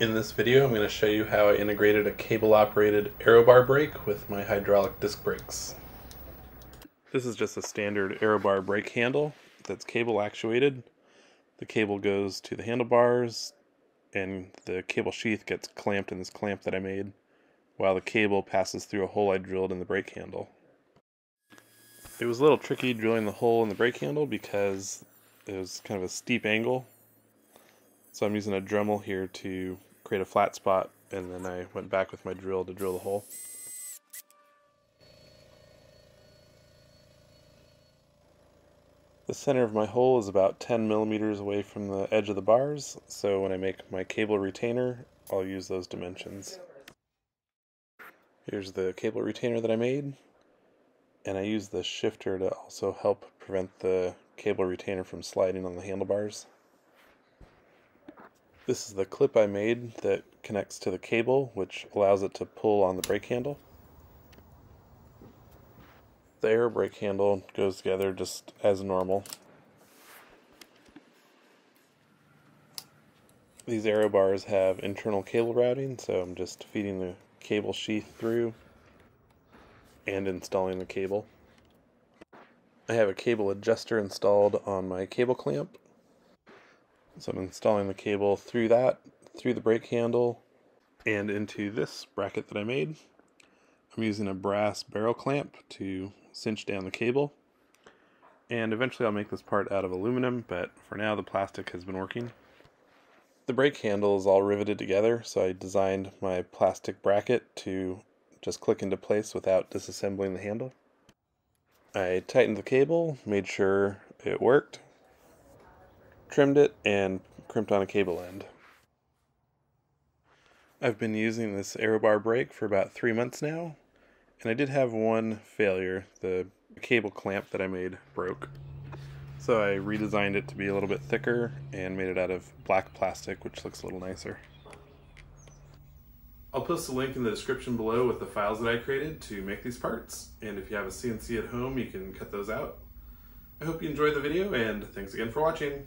In this video I'm going to show you how I integrated a cable operated aero bar brake with my hydraulic disc brakes. This is just a standard aero bar brake handle that's cable actuated. The cable goes to the handlebars and the cable sheath gets clamped in this clamp that I made while the cable passes through a hole I drilled in the brake handle. It was a little tricky drilling the hole in the brake handle because it was kind of a steep angle. So I'm using a Dremel here to create a flat spot and then I went back with my drill to drill the hole. The center of my hole is about 10 millimeters away from the edge of the bars, so when I make my cable retainer, I'll use those dimensions. Here's the cable retainer that I made, and I use the shifter to also help prevent the cable retainer from sliding on the handlebars. This is the clip I made that connects to the cable, which allows it to pull on the brake handle. The air brake handle goes together just as normal. These aero bars have internal cable routing, so I'm just feeding the cable sheath through and installing the cable. I have a cable adjuster installed on my cable clamp so I'm installing the cable through that, through the brake handle, and into this bracket that I made. I'm using a brass barrel clamp to cinch down the cable. And eventually I'll make this part out of aluminum, but for now the plastic has been working. The brake handle is all riveted together, so I designed my plastic bracket to just click into place without disassembling the handle. I tightened the cable, made sure it worked, trimmed it, and crimped on a cable end. I've been using this aero bar brake for about three months now, and I did have one failure. The cable clamp that I made broke. So I redesigned it to be a little bit thicker and made it out of black plastic, which looks a little nicer. I'll post a link in the description below with the files that I created to make these parts, and if you have a CNC at home, you can cut those out. I hope you enjoyed the video, and thanks again for watching.